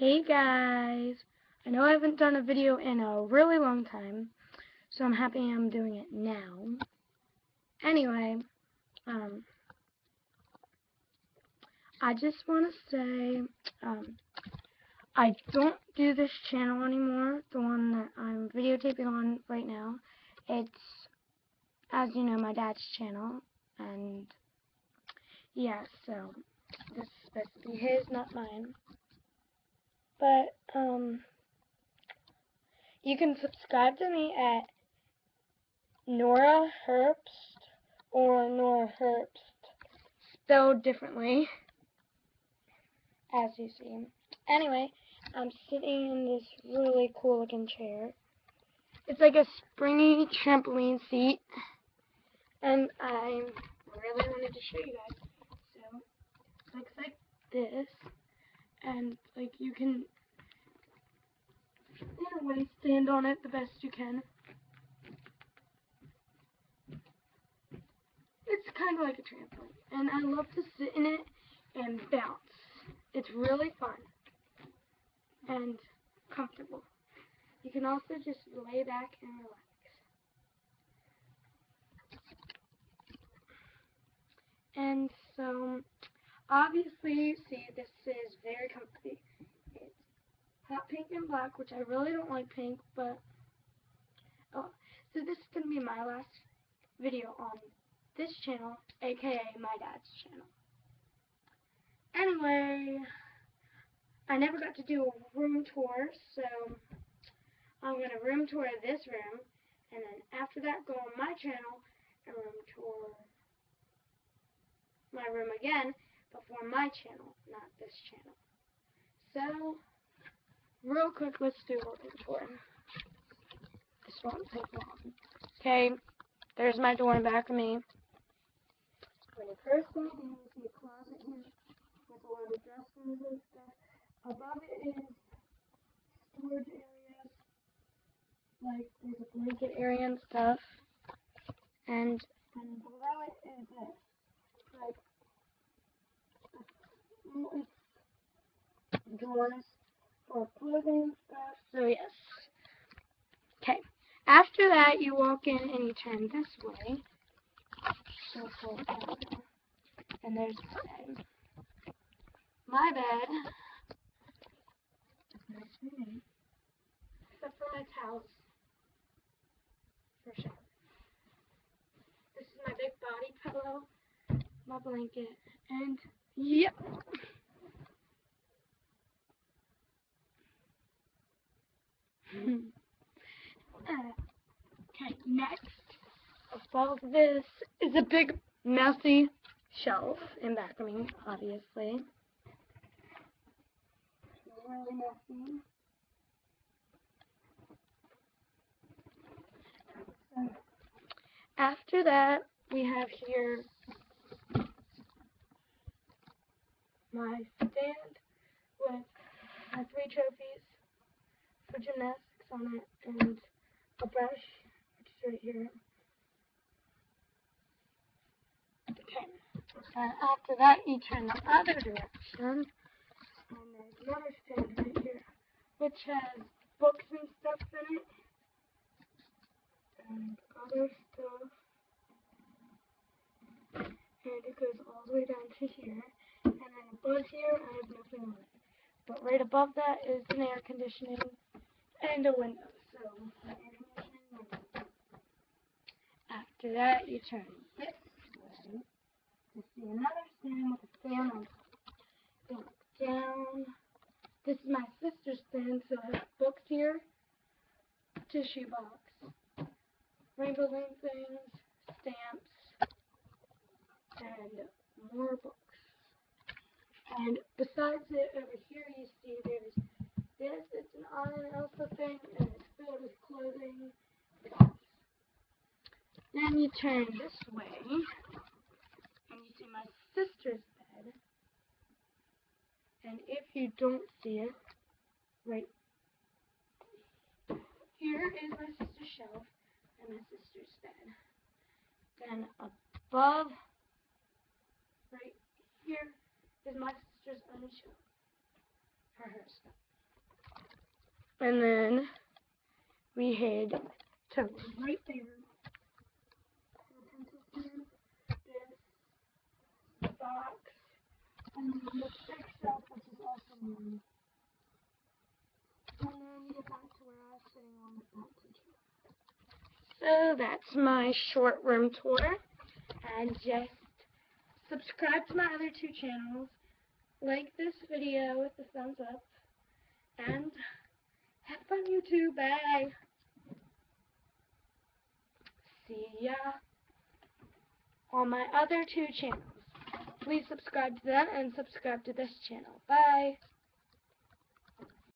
Hey guys! I know I haven't done a video in a really long time, so I'm happy I'm doing it now. Anyway, um, I just want to say, um, I don't do this channel anymore, the one that I'm videotaping on right now. It's, as you know, my dad's channel, and yeah, so this is supposed to be his, not mine. But, um, you can subscribe to me at Nora Herbst or Nora Herbst, spelled differently, as you see. Anyway, I'm sitting in this really cool looking chair. It's like a springy trampoline seat, and I really wanted to show you guys. So, it looks like this and like you can in a way stand on it the best you can. It's kind of like a trampoline, and I love to sit in it and bounce. It's really fun and comfortable. You can also just lay back and relax. And Obviously, see, this is very comfy. It's hot pink and black, which I really don't like pink, but, oh, so this is going to be my last video on this channel, aka my dad's channel. Anyway, I never got to do a room tour, so I'm going to room tour this room, and then after that go on my channel and room tour my room again, before my channel, not this channel. So, real quick, let's do a room. This won't take long. Okay, there's my door in back of me. When you first walk in, you see a closet here with a lot of dressers and stuff. Above it is storage areas, like there's a blanket area and stuff. And, and below it is this, like drawers for clothing stuff. So yes. Okay. After that, you walk in and you turn this way. And there's the bed. My bed. Except for my towels. For sure. This is my big body pillow, my blanket, and Yep. Uh, okay, next, above this is a big messy shelf in me, obviously. Really messy. Uh, after that, we have here my stand with my three trophies for gymnastics on it and a brush, which is right here. Okay, and after that you turn the other direction. And there's another stand right here which has books and stuff in it and other stuff. And it goes all the way down to here above here, I have nothing on it. But right above that is an air conditioning and a window. So. After that, you turn this way to see another stand with a fan on top. down. This is my sister's stand, so I have books here, tissue box, rainbow things, stamps, and more books. And besides it, over here you see there's this, it's an Iron Elsa thing, and it's filled with clothing. Then you turn this way, and you see my sister's bed. And if you don't see it, right here is my sister's shelf and my sister's bed. Then above, my sister's show for her stuff. And then we head to right there. This box. And then the which is also mine. And then we get back to where I was sitting on the teacher. So that's my short room tour. And just subscribe to my other two channels. Like this video with the thumbs up. And have fun, YouTube. Bye. See ya on my other two channels. Please subscribe to them and subscribe to this channel. Bye.